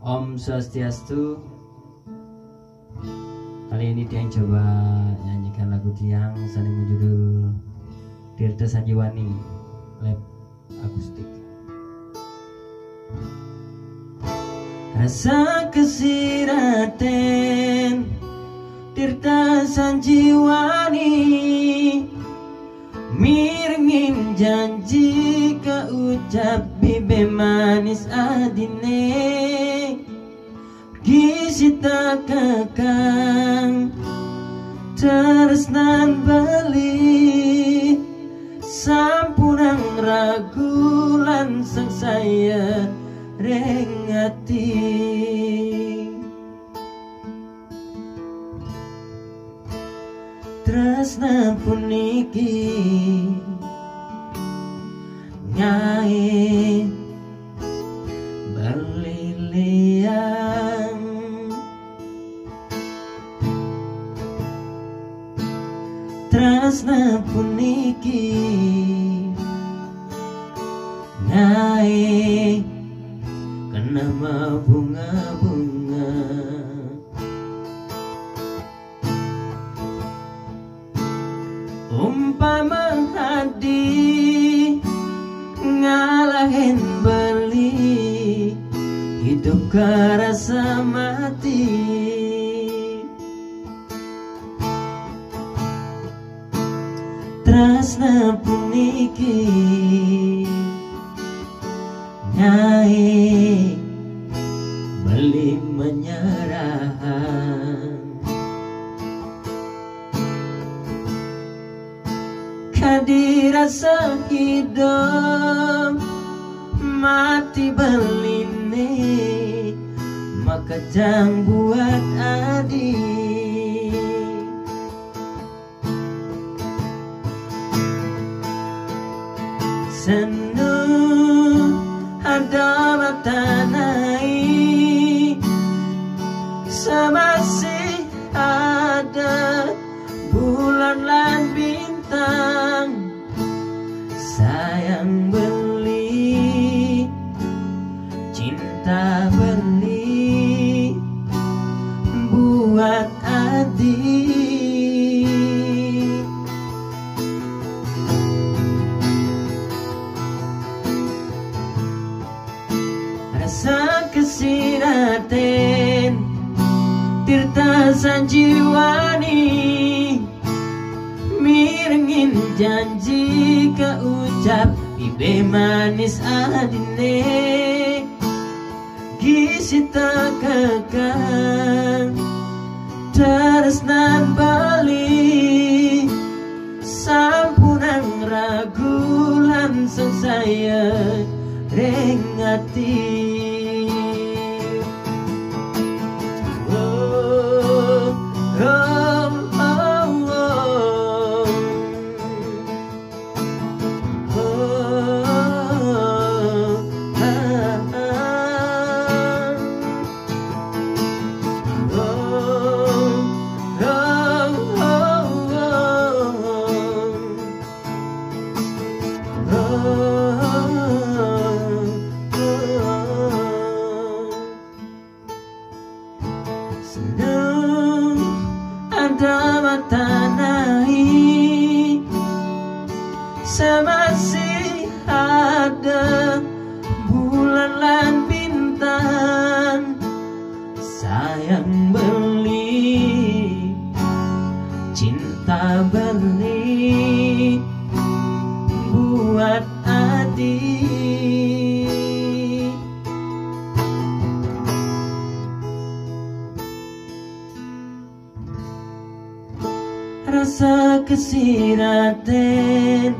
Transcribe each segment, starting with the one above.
Om Swastiastu. Kali ini Diang coba nyanyikan lagu Diang saling berjudul Tirta Sanjiwani Lab Akustik. Rasa kesiraten Tirta Sanjiwani Miringin janji ke ucap bibe manis adine Gisita kakang Teresnan beli. Sampunang ragulan sang saya rengati tresna puniki nyae tresna puniki. Nyae kenapa bunga-bunga. Umpama hadi ngalahin beli hidup kerasa nyai beli menyerah kadirasa hidup mati beline maka jangan buat adik Tirta sanjiwani Miringin janji ke ucap Bibe manis adine Gisita kakang Teresnan bali Sampunang ragulan sang saya rengati Senang ada mata naik Semasih ada Rasa kesiraten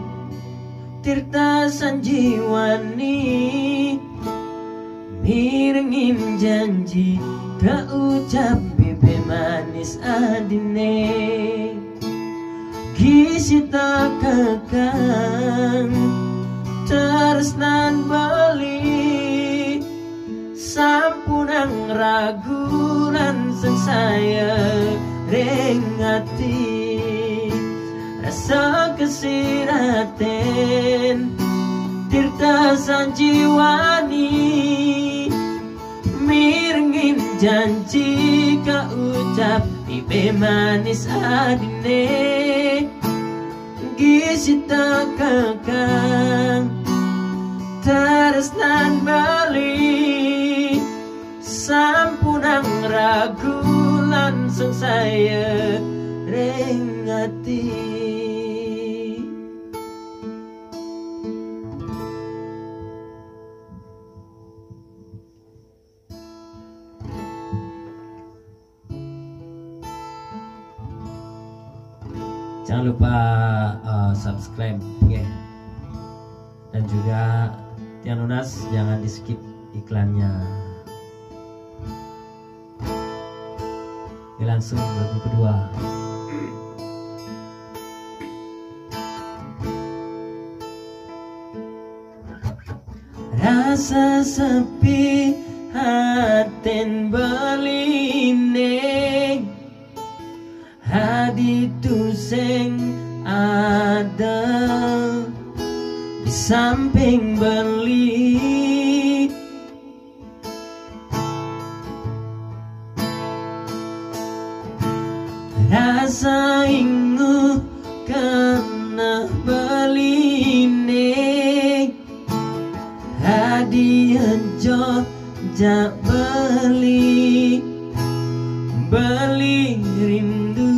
Tirta sanjiwani Miringin janji Ka ucap bebe manis adine. Gisita kakang Teresnan beli Sampunang ragulan sang saya rengati Rasa kesiraten Tirta sanjiwani Mir janji ka ucap Ibe manis adine. Gisita kakang Teresnan bali Sampunang ragu langsung saya rengati. jangan uh, subscribe ya. Dan juga yang lunas jangan di skip iklannya. Ini langsung lagu kedua. Rasa sepi haten beline Hadi tu sing samping beli. Rasa ingu kena beline hadiah jo jak beli. Beli rindu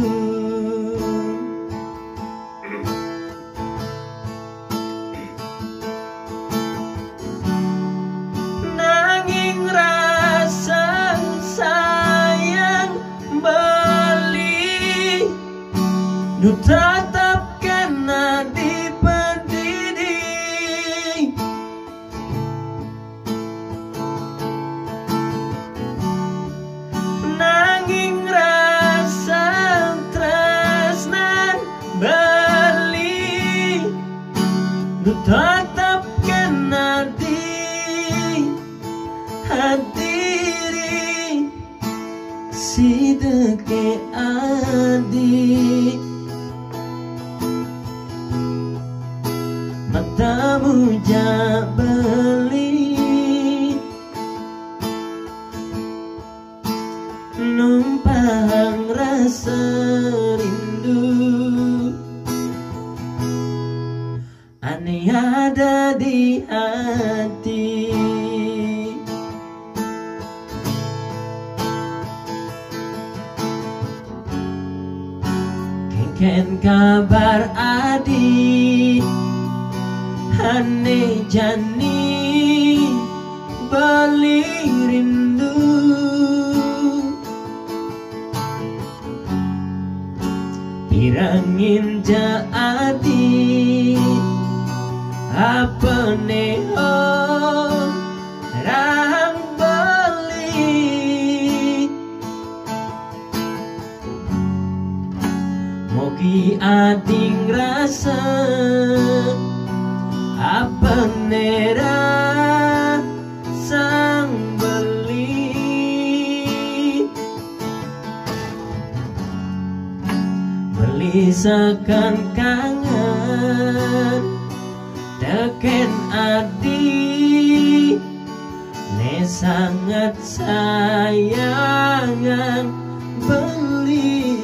aneh ada di hati. Kengken kabar adi Hane jani Bali rindu. Pirangin jaati Apa neho Rang beli? Mogi ading rasa Apa nera sang beli. Melisakan kangen Teken adi Ne sangat sayangan beli